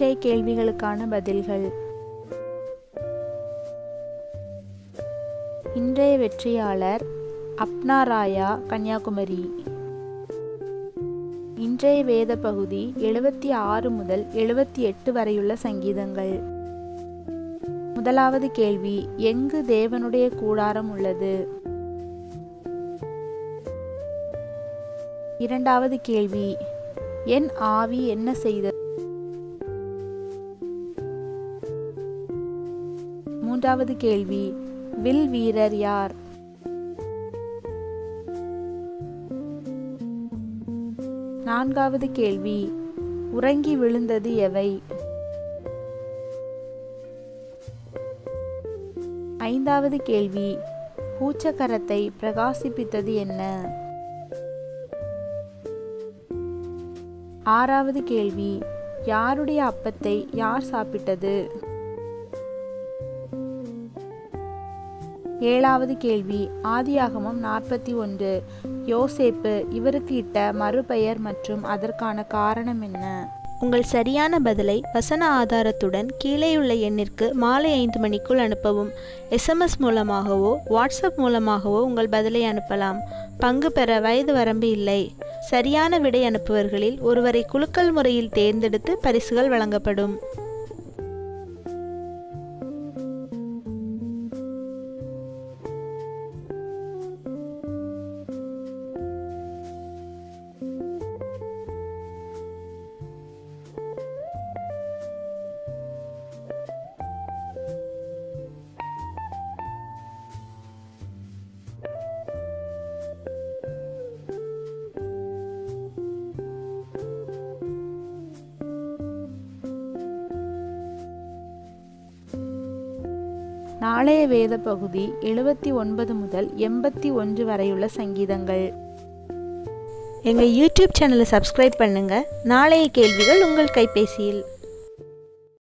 நேற்றைய கேள்விகளுக்கான பதில்கள். இன்றைய வெற்றியாளர் அப்னா ராயா கன்னியாகுமரி. இன்றைய வேத பகுதி எழுபத்தி ஆறு முதல் எழுபத்தி எட்டு வரையுள்ள சங்கீதங்கள். முதலாவது கேள்வி எங்கு தேவனுடைய கூடாரம் உள்ளது? இரண்டாவது கேள்வி என் ஆவி என்ன செய்தது? மூன்றாவது கேள்வி வில் வீரர் யார்? நான்காவது கேள்வி உறங்கி விழுந்தது எவை? ஐந்தாவது கேள்வி பூச்சக்கரத்தை பிரகாசிப்பித்தது என்ன? ஆறாவது கேள்வி யாருடைய அப்பத்தை யார் சாப்பிட்டது? ஏழாவது கேள்வி. ஆதியாகமம் நாற்பத்தி ஒன்று. யோசேப்பு இவருக்கு இட்ட மறுபெயர் மற்றும் அதற்கான காரணம் என்ன? உங்கள் சரியான பதிலை வசன ஆதாரத்துடன் கீழேயுள்ள எண்ணிற்கு மாலை ஐந்து மணிக்குள் அனுப்பவும். எஸ்எம்எஸ் மூலமாகவோ வாட்ஸ்அப் மூலமாகவோ உங்கள் பதிலை அனுப்பலாம். பங்கு பெற வயது வரம்பு இல்லை. சரியான விடை அனுப்புவர்களில் ஒருவரை குலுக்கல் முறையில் தேர்ந்தெடுத்து பரிசுகள் வழங்கப்படும். நாளைய வேத பகுதி எழுபத்தி ஒன்பது முதல் எண்பத்தி ஒன்று வரையுள்ள சங்கீதங்கள். எங்கள் யூடியூப் சேனலை சப்ஸ்கிரைப் பண்ணுங்கள் நாளைய கேள்விகள் உங்கள் கைபேசியில்.